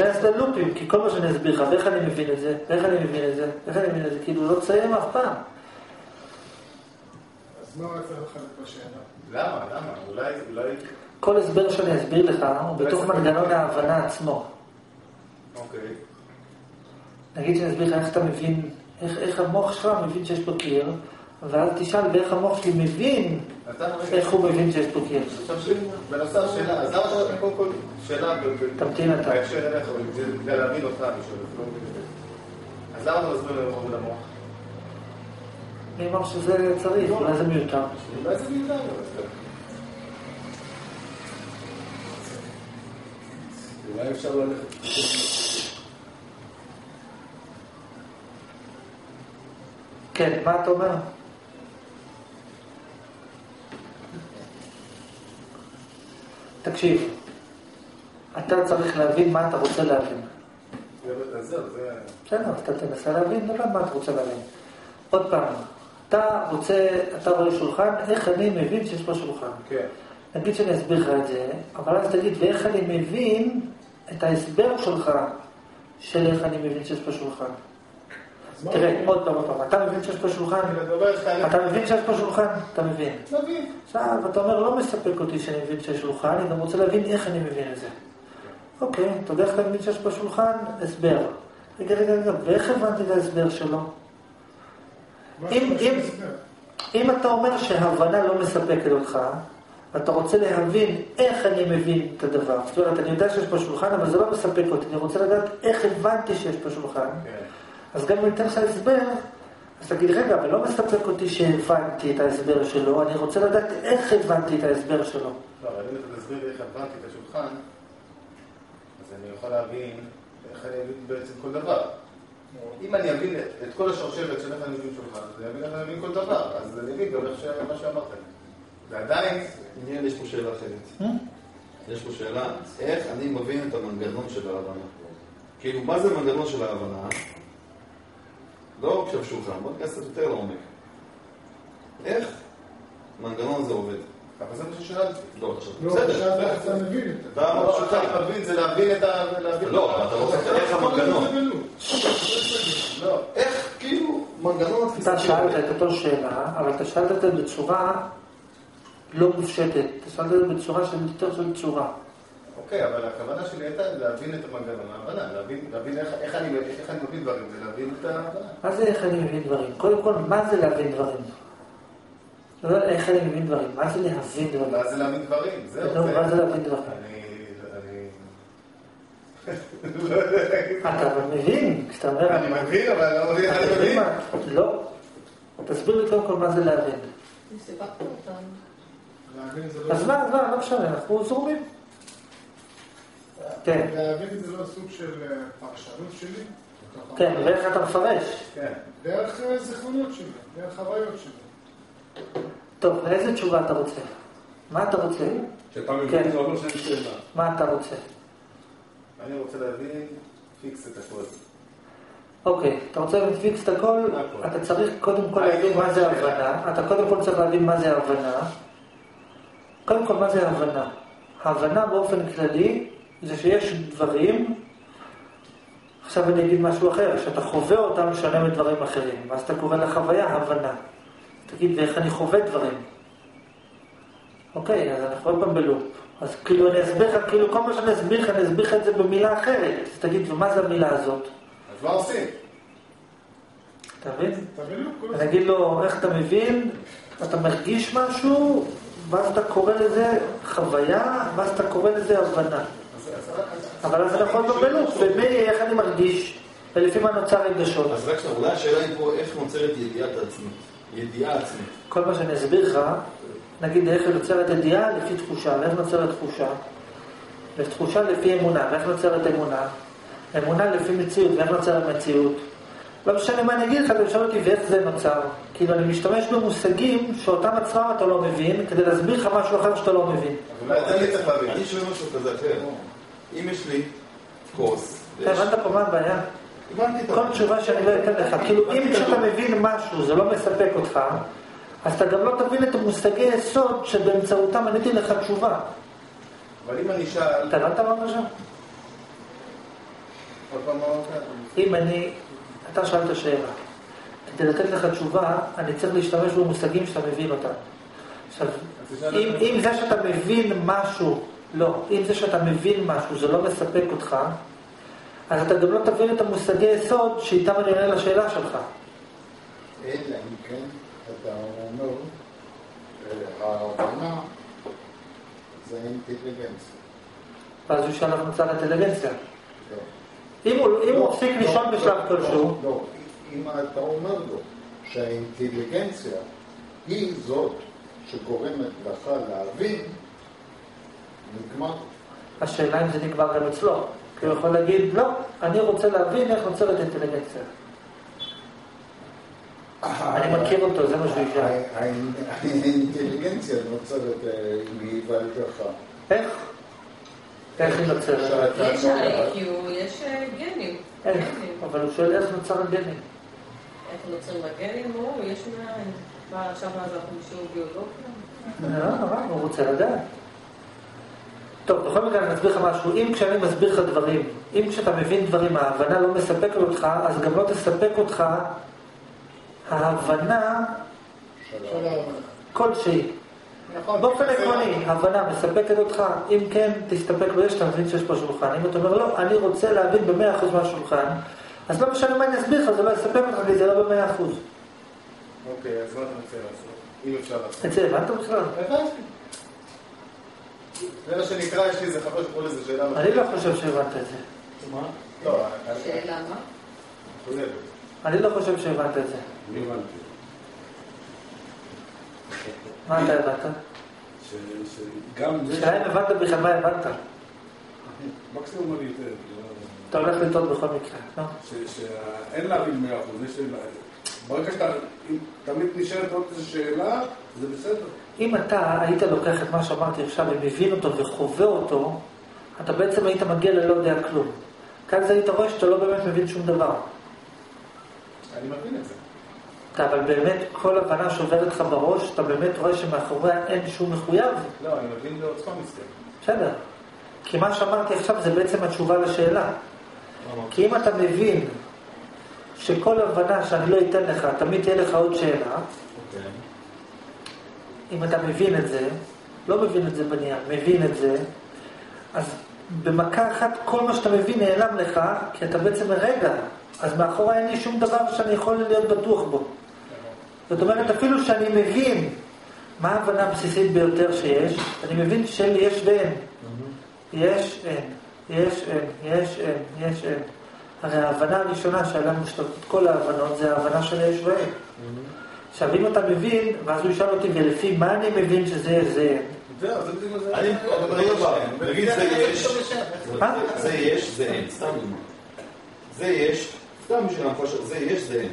להיכנס ללופים, כי כל מה שאני אסביר לך, ואיך אני מבין את זה, ואיך אני מבין את זה, ואיך אני מבין את זה, כאילו לא תסיים אף פעם. אז מה רק צריך לחלק בשאלה? למה? למה? אולי, אולי... כל הסבר שאני אסביר לך הוא בתוך מנגנון ההבנה עצמו. אוקיי. נגיד שאני אסביר לך איך אתה מבין, איך, איך המוח שלך מבין שיש פה קיר, ואז תשאל באיך המוח שלי מבין איך הוא מבין שיש פה קיר. בנוסף שאלה, אז למה אתה קודם כל שאלה. בהקשר אליך, זה כדי להבין אותך, לא מבין את זה. אז למה אתה מסביר לנו איך עובד המוח? מי אמר שזה צריך, אולי זה מיותר. אולי זה מיותר, אולי אפשר ללכת... כן, מה אתה אומר? תקשיב, אתה צריך להבין מה אתה רוצה להבין. בסדר, אתה תנסה להבין לבד מה אתה רוצה להבין. עוד פעם, אתה רוצה, אתה רואה שולחן, איך אני מבין שיש פה שולחן? כן. נגיד שאני אסביר לך את זה, אבל אז תגיד, ואיך אני מבין את ההסבר שלך של איך אני מבין שיש פה שולחן. תראה, עוד פעם, עוד פעם, אתה מבין שיש פה שולחן? אתה מבין שיש פה שולחן? אתה מבין. נבין. עכשיו, אתה אומר, לא מספק אותי שאני מבין שיש שולחן, אני גם רוצה להבין איך אני מבין את זה. אוקיי, אתה יודע איך אתה מבין שיש פה שולחן? הסבר. רגע, רגע, רגע, ואיך הבנתי את ההסבר שלו? אם- אתה אומר שהבנה לא מספקת אותך, ואתה רוצה להבין איך אני מבין את הדבר, זאת אומרת, אני יודע שיש פה שולחן, אבל זה לא מספק אותי, אני רוצה לדעת איך הבנתי שיש פה שולחן, כן. אז גם אם אני אתן לך הסבר, אז תגיד, רגע, אבל לא מספק אותי שהבנתי את ההסבר שלו, אני רוצה לדעת איך הבנתי את ההסבר שלו. לא, אבל אם אתה תסביר לי איך הבנתי את השולחן, אז אני יכול להבין איך אני מבין בעצם כל דבר. אם אני אבין את- כל השרשרת של איך אני מבין שולחן, אז אני אבין איך אני מבין כל דבר, אז אני אבין גם איך מה שאמרת לי. ועדיין, עניין, יש פה שאלה אחרת. יש פה שאלה, איך אני מבין את המנגנון של ההבנה? כאילו, מה זה מנגנון של ההבנה? לא עכשיו שולחן, בוא ניכנס קצת יותר לעומק. איך מנגנון הזה עובד? אבל זה מה ששאלתי. לא, עכשיו, לא, בסדר. אתה מבין את זה. אתה לא, מבין זה להבין את ה... לא, אתה רוצה איך המנגנון. לא. איך, כאילו, מנגנון התפיסה אתה שאלת את אותו שאלה, אבל אתה שאלת את זה בצורה לא מופשטת, אתה שאלת את זה בצורה של יותר של צורה. אוקיי, אבל הכוונה שלי הייתה להבין את המנגנון, ההבנה, להבין, להבין איך, איך, אני, איך אני מבין דברים, זה להבין את ההבנה. מה זה איך אני מבין דברים? קודם כל, מה זה להבין דברים? לא יודע איך אני מבין דברים, מה זה להבין דברים? מה זה להבין דברים? זהו, לא, מה זה להבין דברים? אני... אני... אתה מבין, כשאתה אומר... אני מבין, אבל אני לא מבין, אתה אני מבין? לא. תסביר לי קודם כל מה זה להבין. לא... אז מה, אז מה, לא משנה, אנחנו זורמים. כן, להבין זה לא סוג של אה, פרשנות שלי. כן. ואיך אתה מפרש? כן. דרך אה, זיכרונות שלי, דרך חוויות שלי. טוב, ואיזה תשובה אתה רוצה? מה אתה רוצה? כשאתה מבין, כן. זה אומר שאין שאלה. מה אתה רוצה? אני רוצה להבין פיקס את הכל. אוקיי, אתה רוצה להפיץ את הכל. אתה צריך קודם כל להבין מה זה. הבנה, אתה קודם כל צריך להבין מה זה הבנה. קודם כל, מה זה הבנה? הבנה באופן כללי זה שיש דברים, עכשיו אני אגיד משהו אחר, שאתה חווה אותם שונה מדברים אחרים, ואז אתה קורא לחוויה הבנה. תגיד, ואיך אני חווה דברים? אוקיי, אז אנחנו עוד פעם בלופ. אז כאילו אני אסביר לך, כאילו כל מה שאני אסביר לך, אני אסביר לך את זה במילה אחרת. אז תגיד, ומה זה המילה הזאת? אז מה עושים? אתה מבין? אני. אגיד לו, איך אתה מבין? אתה מרגיש משהו, ואז אתה קורא לזה חוויה, ואז אתה קורא לזה הבנה. אבל אז עוד פעם בלופ, ומי, איך אני מרגיש, ולפי מה נוצר רגשות. אז רק שנייה, אולי השאלה היא פה, איך נוצרת ידיעת העצמית? ידיעה עצמית. כל מה שאני אסביר לך, נגיד איך נוצרת ידיעה לפי תחושה, ואיך נוצרת תחושה? ותחושה לפי אמונה, ואיך נוצרת אמונה? אמונה לפי מציאות, ואיך נוצרת מציאות? לא משנה מה אני אגיד לך, אתה שואל אותי ואיך זה נוצר. כאילו אני משתמש במושגים שאותם עצמם אתה לא מבין, כדי להסביר לך משהו אחר שאתה לא מבין. זה אני צריך להבין. אני שואל משהו כזה אחר. אם יש לי כוס, אתה הבנת פה מה הבעיה? כל תשובה שאני לא אתן לך, כאילו אם כשאתה מבין משהו זה לא מספק אותך, אז אתה גם לא תבין את המושגי יסוד שבאמצעותם עניתי לך תשובה. אבל אם אני אשאל, אתה הבנת מה אמרת? אם אני, אתה שאלת שאלה. כדי לתת לך תשובה, אני צריך להשתמש במושגים שאתה מבין אותם. עכשיו. אם זה שאתה מבין משהו, לא, אם זה שאתה מבין משהו זה לא מספק אותך, אז אתה גם לא תבין את המושגי יסוד שאיתם אני עונה לשאלה שלך. אלא אם כן אתה אומר, ההבנה זה אינטליגנציה. ואז הוא ישאל לך מצד אינטליגנציה. לא. אם הוא, הוא לא, לא, לישון בשלב כלשהו, לא, אם אתה אומר לו שהאינטליגנציה היא זאת שגורמת לך להבין. השאלה אם זה נגמר גם אצלו. כי הוא יכול להגיד, לא, אני רוצה להבין איך נוצרת אינטליגנציה. אני מכיר אותו, זה מה שהוא ישאל. הא- הא- האינטליגנציה נוצרת אה, מהיוולדך. איך? איך היא נוצרת? יש. IQ, יש אה, גנים. איך? אבל הוא שואל איך נוצר הגנים. איך נוצרים הגנים? או, יש מאין. מה, עכשיו מה זה אנחנו בשיעור ביולוגיה? לא, נורא, הוא רוצה לדעת. טוב, בכל מקרה אני אסביר לך משהו. אם כשאני מסביר לך דברים, אם כשאתה מבין דברים, ההבנה לא מספקת אותך, אז גם לא תספק אותך ההבנה כלשהי. נכון. באופן עקרוני, הבנה מספקת אותך, אם כן, תסתפק בזה שאתה מבין שיש פה שולחן. אם אתה אומר, לא, אני רוצה להבין במאה אחוז מהשולחן, אז לא משנה מה אני אסביר לך, זה לא יספק אותך, כי זה לא במאה אחוז. אוקיי, אז מה אתה מציע לעשות? אם אפשר לעשות. את זה הבנת בכלל? הבנתי. זה מה שנקרא, יש לי איזה חבר שקורא לזה שאלה אני לא חושב שהבנת את זה. מה? לא, שאלה מה? אני לא חושב שהבנת את זה. אני הבנתי. מה אתה הבנת? שגם זה... השאלה אם הבנת בכלל מה הבנת. מקסימום אני אתן. אתה הולך לטעות בכל מקרה, לא? שאין להבין מאה אחוז. יש לה- ברגע שאתה... אם תמיד נשארת עוד איזו שאלה, זה בסדר. אם אתה היית לוקח את מה שאמרתי עכשיו ומבין אותו וחווה אותו, אתה בעצם היית מגיע ללא יודע כלום. כאן זה היית רואה שאתה לא באמת מבין שום דבר. אני מבין את זה. אתה אבל באמת כל הבנה שעוברת לך בראש, אתה באמת רואה שמאחוריה אין שום מחויב. לא, אני מבין בעוצמה מסתכל. בסדר. כי מה שאמרתי עכשיו זה בעצם התשובה לשאלה. כי אם אתה מבין שכל הבנה שאני לא אתן לך, תמיד תהיה לך עוד שאלה, אם אתה מבין את זה, לא מבין את זה בנייר, מבין את זה, אז במכה אחת כל מה שאתה מבין נעלם לך, כי אתה בעצם רגע, אז מאחורי אין לי שום דבר שאני יכול להיות בטוח בו. זאת אומרת, אפילו שאני מבין מה ההבנה הבסיסית ביותר שיש, אני מבין של יש ואין. יש אין, יש אין, יש אין, יש אין. הרי ההבנה הראשונה שעליה משתלטות כל ההבנות זה ההבנה של יש ואין. עכשיו אם אתה מבין, ואז הוא ישאל אותי, ולפי מה אני מבין שזה יש זה זה יש? זה יש, זה אין, סתם. זה יש, סתם בשביל זה יש, זה אין.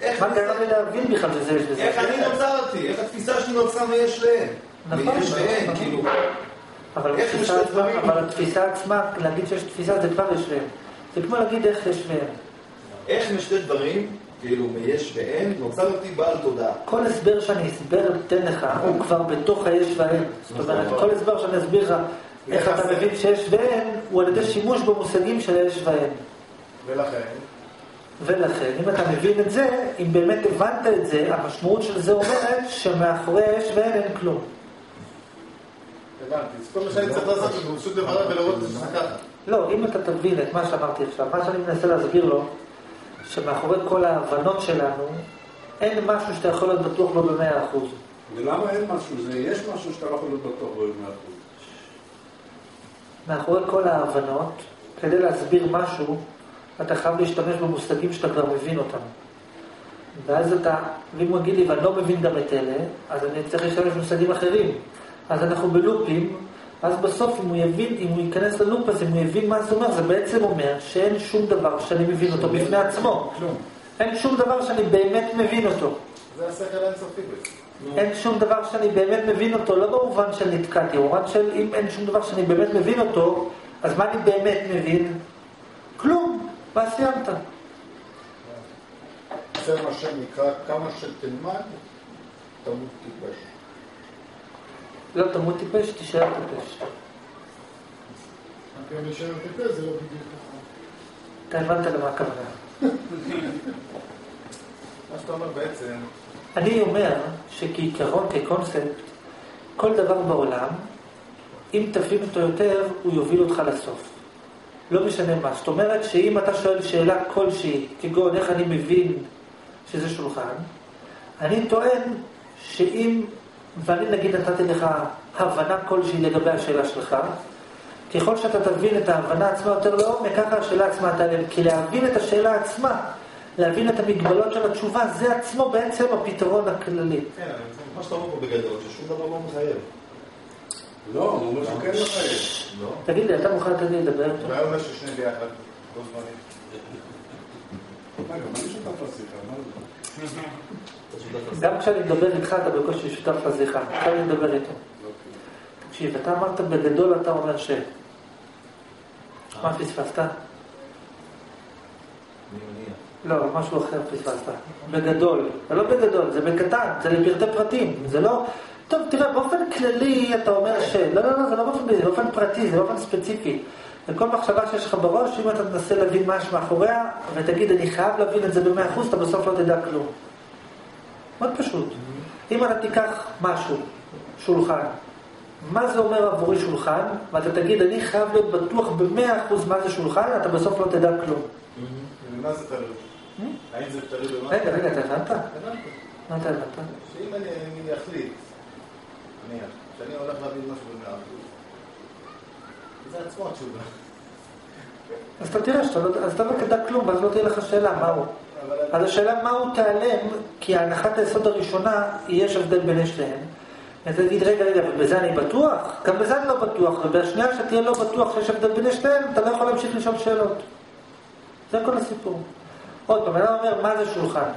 איך מה גרם לי להבין בכלל שזה יש וזה איך אני נוצרתי? איך התפיסה שלי נוצרה מיש לאין? מיש נכון, לאין, נכון. כאילו. אבל איך התפיסה יש עצמה- דברים? אבל התפיסה עצמה, להגיד שיש תפיסה זה כבר יש ואין. זה כמו להגיד איך יש ואין. איך משתי דברים, כאילו מיש ואין, נוצרתי בעל תודעה. כל הסבר שאני אסבר אתן לך, הוא כבר בתוך היש והאין. זאת אומרת, כל הסבר שאני אסביר לך איך אתה מבין שיש ואין, הוא על ידי שימוש במושגים של היש והאין. ולכן, ולכן, אם אתה מבין את זה, אם באמת הבנת את זה, המשמעות של זה אומרת שמאחורי היש ואין אין כלום. הבנתי. אז כל מה שאני צריך לעשות זה פשוט לברר ולראות שזה ככה. לא, אם אתה תבין את מה שאמרתי עכשיו, מה שאני מנסה להסביר לו, שמאחורי כל ההבנות שלנו, אין משהו שאתה יכול להיות בטוח בו במאה אחוז. ולמה אין משהו? זה, יש משהו שאתה לא יכול להיות בטוח בו במאה אחוז. מאחורי כל ההבנות, כדי להסביר משהו, אתה חייב להשתמש במושגים שאתה כבר מבין אותם. ואז אתה, ואם הוא יגיד לי, ואני לא מבין גם את אלה, אז אני צריך להשתמש במושגים אחרים. אז אנחנו בלופים, אז בסוף אם הוא יבין, אם הוא ייכנס ללופ הזה, אם הוא יבין מה זה אומר, זה בעצם אומר שאין שום דבר שאני מבין אותו בפני עצמו. כלום. אין שום דבר שאני באמת מבין אותו. זה השכל האינסופי בעצם. אין שום דבר שאני באמת מבין אותו, לא במובן של נתקעתי, במובן של אם אין שום דבר שאני באמת מבין אותו, אז מה אני באמת מבין? כלום, מה סיימת? זה מה שנקרא, כמה שתלמד, תמות טיפש. לא תמות טיפש, תישאר טיפש. זה לא בדיוק. אתה הבנת למה הכוונה. מה שאתה אומר בעצם, אני אומר שכעיקרון, כקונספט, כל דבר בעולם, אם תבין אותו יותר, הוא יוביל אותך לסוף. לא משנה מה. זאת אומרת שאם אתה שואל שאלה כלשהי, כגון איך אני מבין שזה שולחן, אני טוען שאם, ואני נגיד נתתי לך הבנה כלשהי לגבי השאלה שלך, ככל שאתה תבין את ההבנה עצמה יותר לעומק, ככה השאלה עצמה תעלם. כי להבין את השאלה עצמה, להבין את המגבלות של התשובה, זה עצמו בעצם הפתרון הכללי. כן, אבל מה שאתה אומר פה בגדול, ששום דבר לא מחייב. לא, הוא אומר שהוא כן מחייב. לא? תגיד לי, אתה מוכן לתת לי לדבר איתו? אולי אומר ששני ביחד, בו זמנית. מה, גם אני שותף לשיחה, מה זה? גם כשאני מדבר איתך, אתה בקושי שותף. עכשיו אני מדבר איתו. תקשיב, אתה אמרת בגדול, אתה אומר ש... מה פספסת? לא, משהו אחר פספסת. בגדול. זה לא בגדול, זה בקטן, זה לפרטי פרטים. זה לא... טוב, תראה, באופן כללי אתה אומר ש... לא, לא, לא, זה לא באופן פרטי, זה באופן ספציפי. וכל מחשבה שיש לך בראש, אם אתה תנסה להבין מה יש מאחוריה, ותגיד, אני חייב להבין את זה במאה אחוז, אתה בסוף לא תדע כלום. מאוד פשוט. אם אתה תיקח משהו, שולחן, מה זה אומר עבורי שולחן, ואתה תגיד, אני חייב להיות בטוח במאה אחוז מה זה שולחן, אתה בסוף לא תדע כלום. במה זה תלוי? האם זה תלוי במה? רגע, רגע, אתה הבנת? מה אתה הבנת? שאם אני אני אחליט, נניח, שאני הולך להבין משהו במאה אחוז, זה עצמו התשובה. אז אתה תראה שאתה לא, אז אתה לא תדע כלום, ואז לא תהיה לך שאלה מהו. אז השאלה מהו תיעלם, כי הנחת היסוד הראשונה, יש הבדל בין שניהם. אז תגיד, רגע, רגע, ובזה אני בטוח? גם בזה אני לא בטוח, ובשנייה שתהיה לא בטוח שיש הבדל בין שניהם, אתה לא יכול להמשיך לשאול שאלות. זה כל הסיפור. עוד פעם, אדם אומר, מה זה שולחן?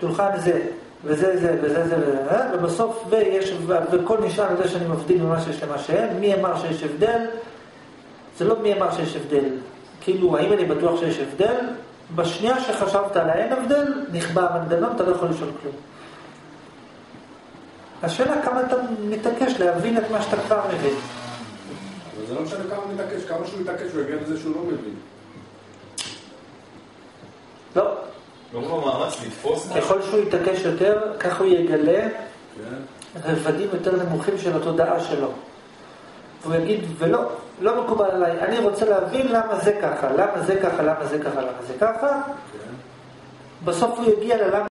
שולחן זה, וזה זה, וזה זה, וזה, אה? ובסוף, ויש, וכל נשען על זה שאני מבדיל ממה שיש למה שאין. מי אמר שיש הבדל? זה לא מי אמר שיש הבדל. כאילו, האם אני בטוח שיש הבדל? בשנייה שחשבת על האין הבדל, נכבה המנגנון, אתה לא יכול לשאול כלום. השאלה כמה אתה מתעקש להבין את מה שאתה כבר מבין. אבל זה לא משנה כמה הוא מתעקש, כמה שהוא מתעקש, הוא יגיע לזה שהוא לא מבין. לא, לא. ככל שהוא יתעקש יותר, כך הוא יגלה כן? רבדים יותר נמוכים של התודעה שלו. והוא יגיד, ולא, לא מקובל עליי, אני רוצה להבין למה זה ככה, למה זה ככה, למה זה ככה, למה זה ככה. כן. בסוף הוא יגיע ללמה